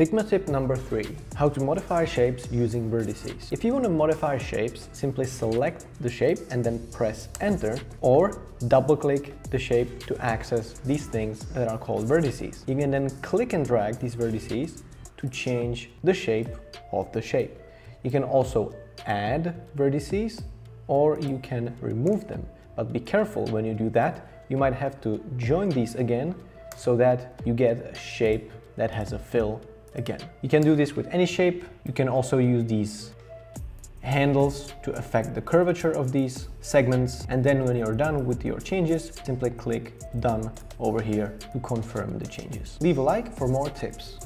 Figma tip number three, how to modify shapes using vertices. If you want to modify shapes, simply select the shape and then press enter or double click the shape to access these things that are called vertices. You can then click and drag these vertices to change the shape of the shape. You can also add vertices or you can remove them. But be careful when you do that, you might have to join these again so that you get a shape that has a fill again. You can do this with any shape. You can also use these handles to affect the curvature of these segments. And then when you're done with your changes, simply click done over here to confirm the changes. Leave a like for more tips.